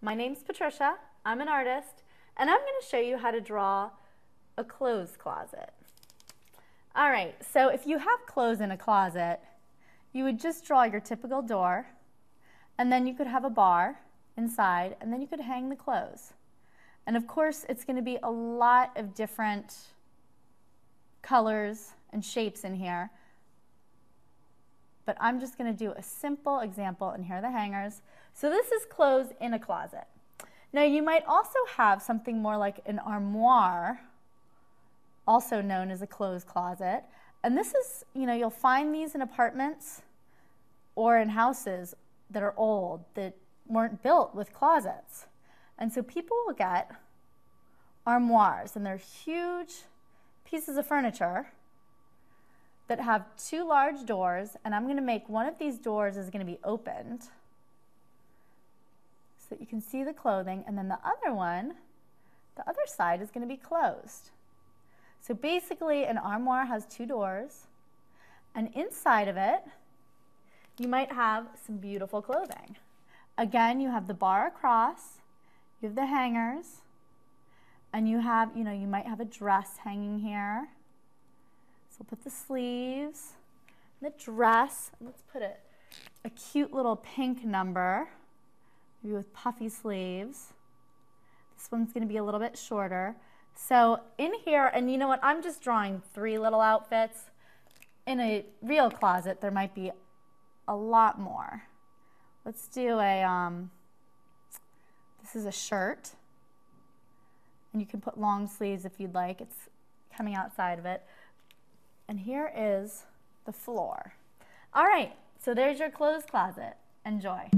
My name's Patricia, I'm an artist, and I'm going to show you how to draw a clothes closet. All right, so if you have clothes in a closet, you would just draw your typical door, and then you could have a bar inside, and then you could hang the clothes. And of course, it's going to be a lot of different colors and shapes in here. But I'm just going to do a simple example, and here are the hangers. So this is clothes in a closet. Now you might also have something more like an armoire, also known as a clothes closet. And this is, you know, you'll find these in apartments or in houses that are old, that weren't built with closets. And so people will get armoires, and they're huge pieces of furniture that have two large doors, and I'm going to make one of these doors is going to be opened so that you can see the clothing, and then the other one, the other side is going to be closed. So basically, an armoire has two doors, and inside of it, you might have some beautiful clothing. Again, you have the bar across, you have the hangers, and you have, you know, you might have a dress hanging here. So we'll put the sleeves, the dress. Let's put a, a cute little pink number, maybe with puffy sleeves. This one's going to be a little bit shorter. So in here, and you know what, I'm just drawing three little outfits. In a real closet, there might be a lot more. Let's do a, um, this is a shirt. And you can put long sleeves if you'd like. It's coming outside of it. And here is the floor. All right, so there's your clothes closet. Enjoy.